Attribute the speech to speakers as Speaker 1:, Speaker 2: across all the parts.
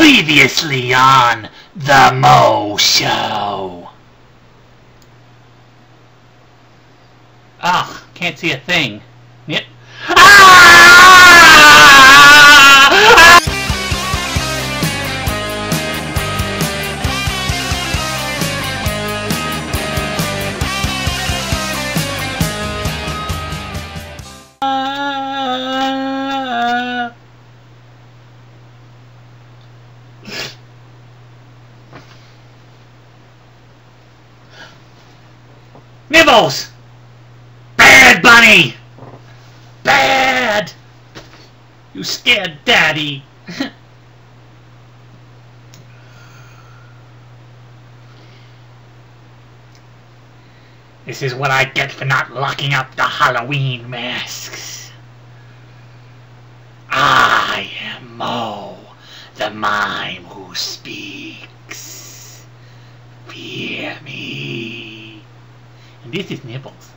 Speaker 1: Previously on The Mo Show.
Speaker 2: Ah, can't see a thing.
Speaker 1: Nibbles! Bad bunny! Bad! You scared daddy! this is what I get for not locking up the Halloween masks. I am Mo, the mime who speaks. Fear me. And this is Nibbles.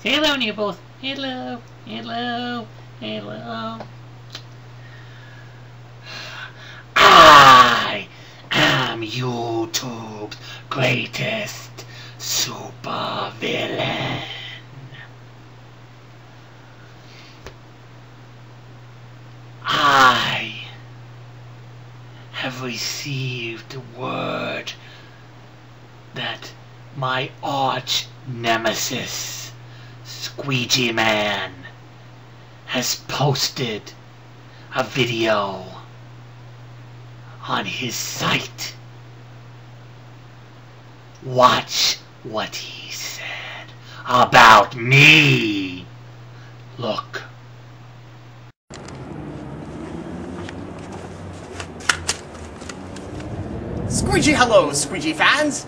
Speaker 1: Say hello, Nibbles. Hello, hello, hello. I am YouTube's greatest super villain. I have received the word that my arch nemesis, Squeegee Man, has posted a video on his site. Watch what he said about me. Look.
Speaker 3: Squeegee hello, Squeegee fans!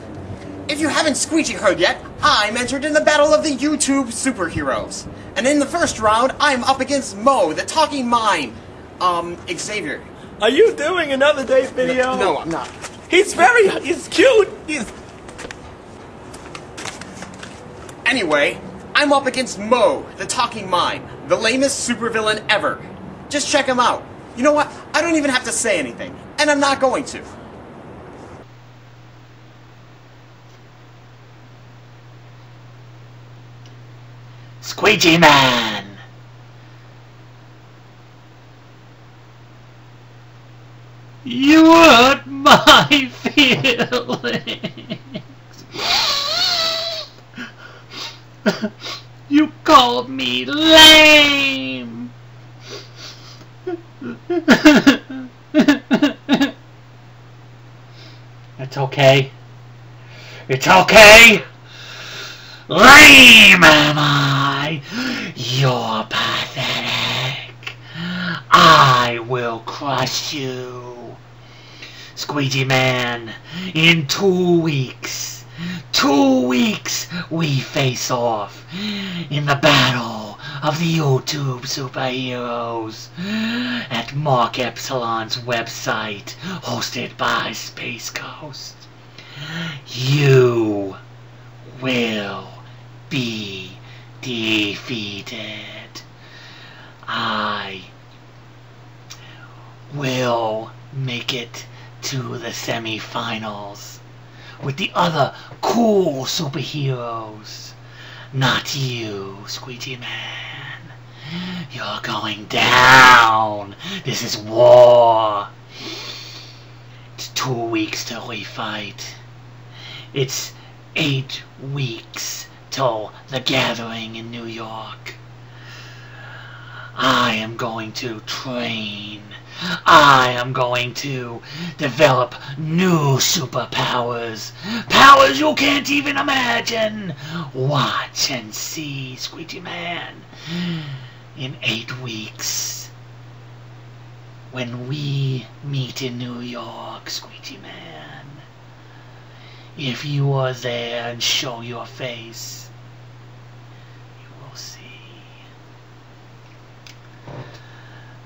Speaker 3: If you haven't Squeegee heard yet, I'm entered in the battle of the YouTube superheroes. And in the first round, I'm up against Mo, the talking mime. Um, Xavier.
Speaker 4: Are you doing another date video?
Speaker 3: No, I'm not.
Speaker 4: He's very, he's cute. He's.
Speaker 3: Anyway, I'm up against Mo, the talking mime, the lamest supervillain ever. Just check him out. You know what? I don't even have to say anything, and I'm not going to.
Speaker 1: Squeegee Man! You hurt my feelings! you called me lame! It's okay. It's okay! Lame am I! You're pathetic! I will crush you! Squeegee Man, in two weeks, two weeks we face off in the battle of the YouTube superheroes at Mark Apsolon's website hosted by Space Ghost. You will be defeated. I will make it to the semifinals with the other cool superheroes. Not you, Squeegee Man. You're going down. This is war. It's two weeks till we fight. It's eight weeks till the gathering in New York. I am going to train. I am going to develop new superpowers. Powers you can't even imagine. Watch and see, Squeegee Man. In eight weeks. When we meet in New York, Squeegee Man. If you are there and show your face, you will see.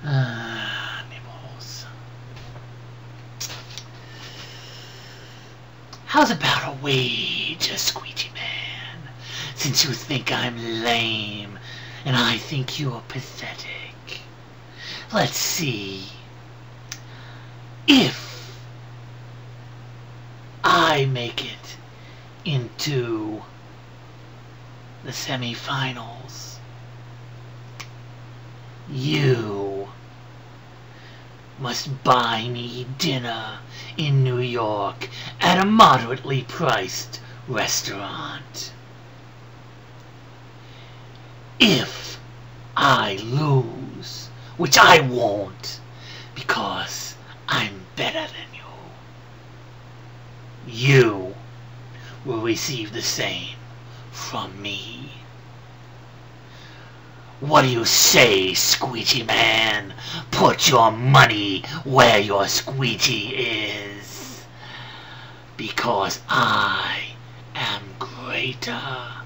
Speaker 1: Ah, nibbles. How's about a wager, Squeegee Man? Since you think I'm lame, and I think you're pathetic. Let's see. if I make it into the semifinals, you must buy me dinner in New York at a moderately priced restaurant. If I lose, which I won't, because I'm better than you, you will receive the same from me. What do you say, Squeegee Man? Put your money where your squeegee is. Because I am greater.